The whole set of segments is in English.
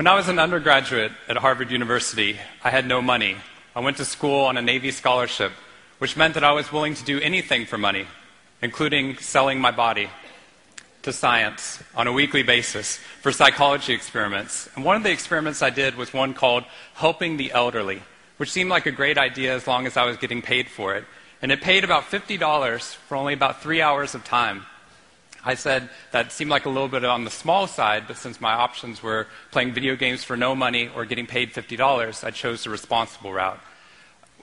When I was an undergraduate at Harvard University, I had no money. I went to school on a Navy scholarship, which meant that I was willing to do anything for money, including selling my body to science on a weekly basis for psychology experiments. And one of the experiments I did was one called Helping the Elderly, which seemed like a great idea as long as I was getting paid for it. And it paid about $50 for only about three hours of time. I said that seemed like a little bit on the small side, but since my options were playing video games for no money or getting paid $50, I chose the responsible route.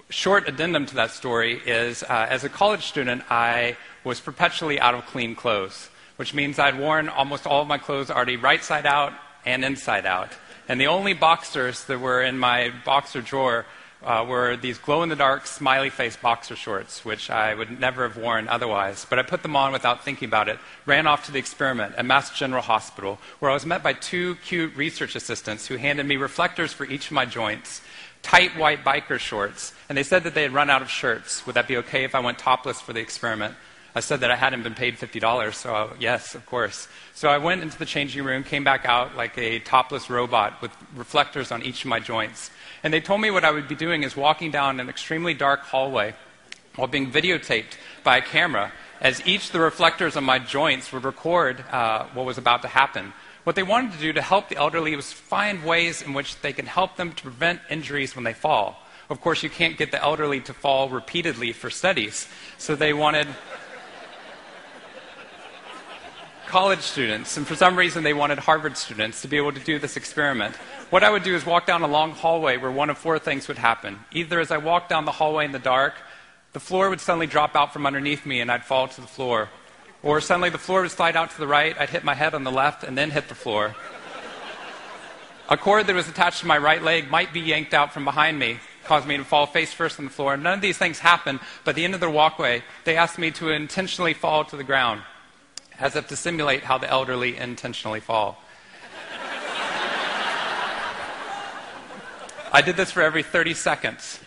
Short addendum to that story is uh, as a college student, I was perpetually out of clean clothes, which means I'd worn almost all of my clothes already right side out and inside out. And the only boxers that were in my boxer drawer uh, were these glow in the dark smiley face boxer shorts, which I would never have worn otherwise. But I put them on without thinking about it, ran off to the experiment at Mass General Hospital, where I was met by two cute research assistants who handed me reflectors for each of my joints, tight white biker shorts, and they said that they had run out of shirts. Would that be okay if I went topless for the experiment? I said that I hadn't been paid $50, so I, yes, of course. So I went into the changing room, came back out like a topless robot with reflectors on each of my joints. And they told me what I would be doing is walking down an extremely dark hallway while being videotaped by a camera as each of the reflectors on my joints would record uh, what was about to happen. What they wanted to do to help the elderly was find ways in which they can help them to prevent injuries when they fall. Of course, you can't get the elderly to fall repeatedly for studies, so they wanted college students, and for some reason they wanted Harvard students to be able to do this experiment. What I would do is walk down a long hallway where one of four things would happen. Either as I walked down the hallway in the dark, the floor would suddenly drop out from underneath me and I'd fall to the floor. Or suddenly the floor would slide out to the right, I'd hit my head on the left and then hit the floor. A cord that was attached to my right leg might be yanked out from behind me, cause me to fall face first on the floor. None of these things happened, but at the end of the walkway, they asked me to intentionally fall to the ground, as if to simulate how the elderly intentionally fall. I did this for every 30 seconds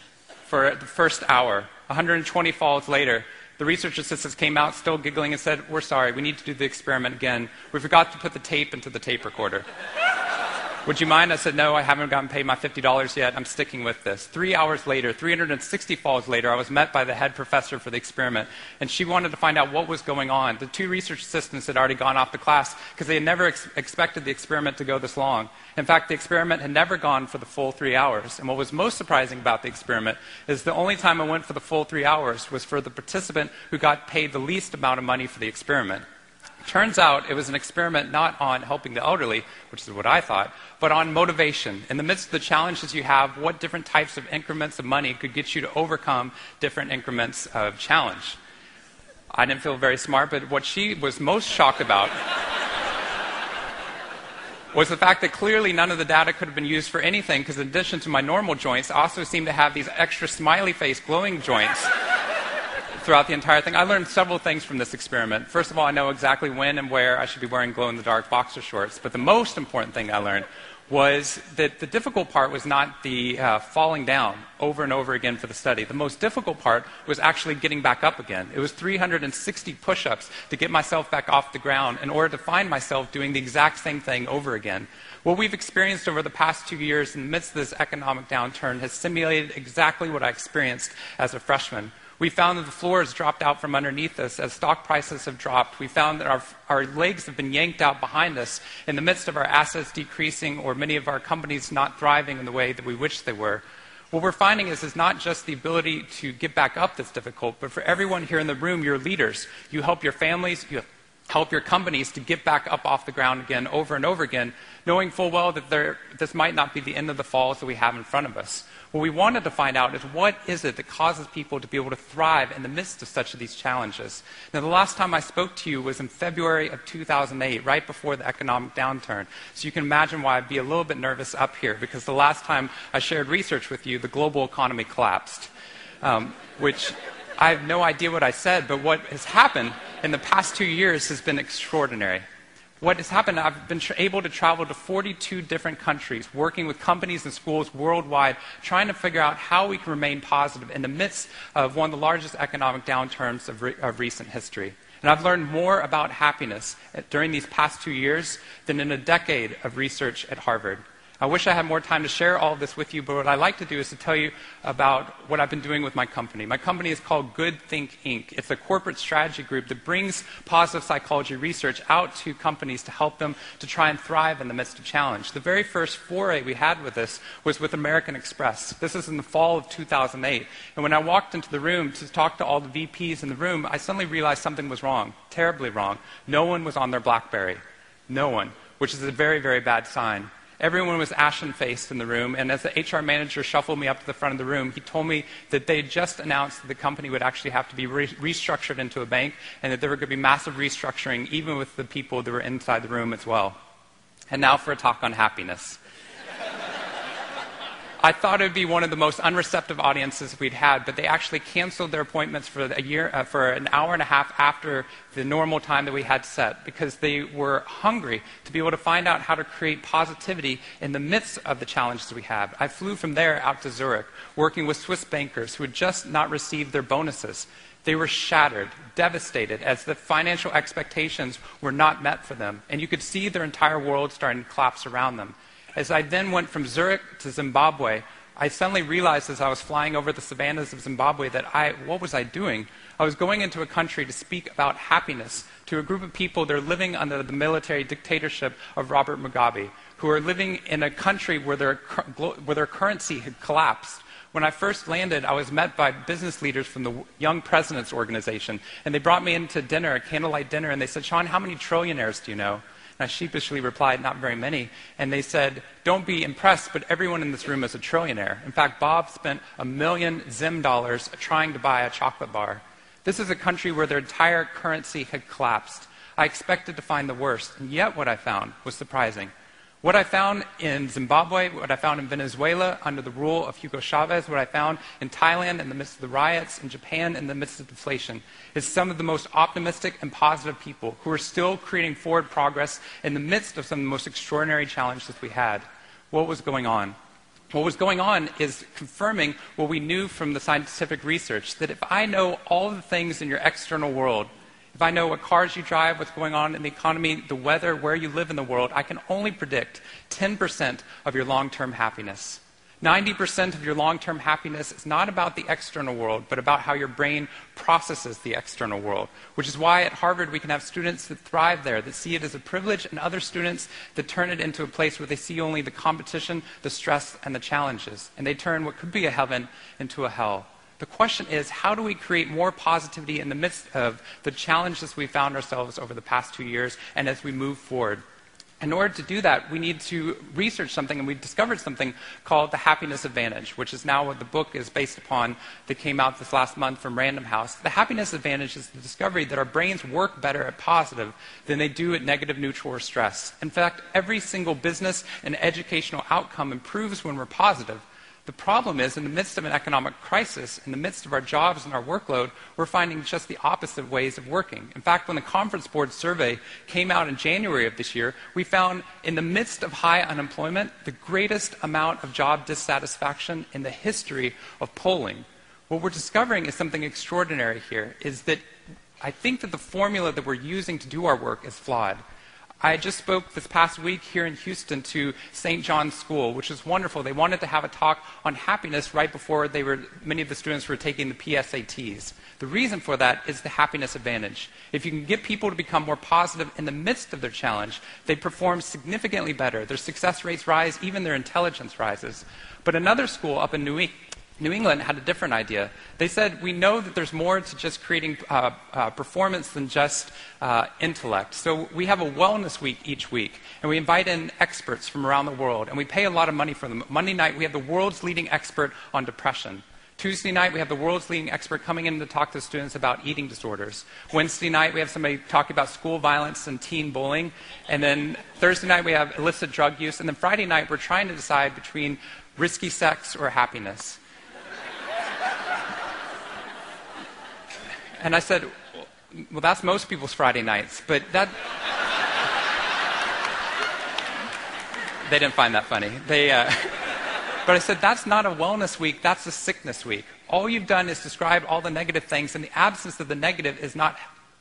for the first hour. 120 falls later, the research assistants came out still giggling and said, We're sorry, we need to do the experiment again. We forgot to put the tape into the tape recorder. Would you mind? I said, No, I haven't gotten paid my $50 yet. I'm sticking with this. Three hours later, 360 falls later, I was met by the head professor for the experiment, and she wanted to find out what was going on. The two research assistants had already gone off to class because they had never ex- expected the experiment to go this long. In fact, the experiment had never gone for the full three hours. And what was most surprising about the experiment is the only time I went for the full three hours was for the participant who got paid the least amount of money for the experiment. Turns out it was an experiment not on helping the elderly, which is what I thought, but on motivation. In the midst of the challenges you have, what different types of increments of money could get you to overcome different increments of challenge? I didn't feel very smart, but what she was most shocked about was the fact that clearly none of the data could have been used for anything, because in addition to my normal joints, I also seemed to have these extra smiley face glowing joints throughout the entire thing. I learned several things from this experiment. First of all, I know exactly when and where I should be wearing glow in the dark boxer shorts. But the most important thing I learned was that the difficult part was not the uh, falling down over and over again for the study. The most difficult part was actually getting back up again. It was 360 push ups to get myself back off the ground in order to find myself doing the exact same thing over again. What we've experienced over the past two years in the midst of this economic downturn has simulated exactly what I experienced as a freshman. We found that the floor has dropped out from underneath us as stock prices have dropped. We found that our, our legs have been yanked out behind us in the midst of our assets decreasing or many of our companies not thriving in the way that we wish they were. What we're finding is, is not just the ability to get back up that's difficult, but for everyone here in the room, you're leaders. You help your families, you help your companies to get back up off the ground again over and over again, knowing full well that there, this might not be the end of the falls that we have in front of us. What we wanted to find out is what is it that causes people to be able to thrive in the midst of such of these challenges. Now, the last time I spoke to you was in February of 2008, right before the economic downturn. So you can imagine why I'd be a little bit nervous up here, because the last time I shared research with you, the global economy collapsed, um, which I have no idea what I said, but what has happened in the past two years has been extraordinary what has happened, I've been able to travel to 42 different countries, working with companies and schools worldwide, trying to figure out how we can remain positive in the midst of one of the largest economic downturns of, re- of recent history. And I've learned more about happiness eh, during these past two years than in a decade of research at Harvard. I wish I had more time to share all of this with you, but what I'd like to do is to tell you about what I've been doing with my company. My company is called Good Think Inc. It's a corporate strategy group that brings positive psychology research out to companies to help them to try and thrive in the midst of challenge. The very first foray we had with this was with American Express. This is in the fall of 2008. And when I walked into the room to talk to all the VPs in the room, I suddenly realized something was wrong, terribly wrong. No one was on their Blackberry. No one, which is a very, very bad sign. Everyone was ashen faced in the room, and as the HR manager shuffled me up to the front of the room, he told me that they had just announced that the company would actually have to be re- restructured into a bank and that there were going to be massive restructuring, even with the people that were inside the room as well. And now for a talk on happiness. I thought it would be one of the most unreceptive audiences we'd had, but they actually canceled their appointments for a year, uh, for an hour and a half after the normal time that we had set, because they were hungry to be able to find out how to create positivity in the midst of the challenges we have. I flew from there out to Zurich, working with Swiss bankers who had just not received their bonuses. They were shattered, devastated, as the financial expectations were not met for them, and you could see their entire world starting to collapse around them. As I then went from Zurich to Zimbabwe, I suddenly realized as I was flying over the savannas of Zimbabwe that I, what was I doing? I was going into a country to speak about happiness to a group of people that are living under the military dictatorship of Robert Mugabe, who are living in a country where their, where their currency had collapsed. When I first landed, I was met by business leaders from the Young Presidents Organization, and they brought me into dinner, a candlelight dinner, and they said, Shawn, how many trillionaires do you know? And I sheepishly replied, Not very many. And they said, Don't be impressed, but everyone in this room is a trillionaire. In fact, Bob spent a million Zim dollars trying to buy a chocolate bar. This is a country where their entire currency had collapsed. I expected to find the worst, and yet what I found was surprising. What I found in Zimbabwe, what I found in Venezuela under the rule of Hugo Chavez, what I found in Thailand in the midst of the riots, in Japan in the midst of deflation, is some of the most optimistic and positive people who are still creating forward progress in the midst of some of the most extraordinary challenges we had. What was going on? What was going on is confirming what we knew from the scientific research that if I know all the things in your external world, if I know what cars you drive, what's going on in the economy, the weather, where you live in the world, I can only predict 10% of your long term happiness. 90% of your long term happiness is not about the external world, but about how your brain processes the external world. Which is why at Harvard we can have students that thrive there, that see it as a privilege, and other students that turn it into a place where they see only the competition, the stress, and the challenges. And they turn what could be a heaven into a hell. The question is, how do we create more positivity in the midst of the challenges we found ourselves over the past two years and as we move forward? In order to do that, we need to research something, and we discovered something called the happiness advantage, which is now what the book is based upon that came out this last month from Random House. The happiness advantage is the discovery that our brains work better at positive than they do at negative, neutral, or stress. In fact, every single business and educational outcome improves when we're positive. The problem is, in the midst of an economic crisis, in the midst of our jobs and our workload, we're finding just the opposite ways of working. In fact, when the Conference Board survey came out in January of this year, we found in the midst of high unemployment, the greatest amount of job dissatisfaction in the history of polling. What we're discovering is something extraordinary here, is that I think that the formula that we're using to do our work is flawed. I just spoke this past week here in Houston to St. John's School, which is wonderful. They wanted to have a talk on happiness right before they were, many of the students were taking the PSATs. The reason for that is the happiness advantage. If you can get people to become more positive in the midst of their challenge, they perform significantly better. Their success rates rise, even their intelligence rises. But another school up in New, New England had a different idea. They said, We know that there's more to just creating uh, uh, performance than just uh, intellect. So we have a wellness week each week, and we invite in experts from around the world, and we pay a lot of money for them. Monday night, we have the world's leading expert on depression. Tuesday night, we have the world's leading expert coming in to talk to students about eating disorders. Wednesday night, we have somebody talking about school violence and teen bullying. And then Thursday night, we have illicit drug use. And then Friday night, we're trying to decide between risky sex or happiness. And I said, well, that's most people's Friday nights, but that. they didn't find that funny. They, uh... but I said, that's not a wellness week, that's a sickness week. All you've done is describe all the negative things, and the absence of the negative is not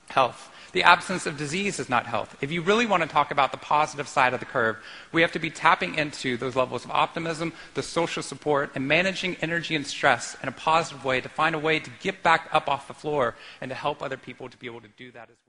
health. The absence of disease is not health. If you really want to talk about the positive side of the curve, we have to be tapping into those levels of optimism, the social support, and managing energy and stress in a positive way to find a way to get back up off the floor and to help other people to be able to do that as well.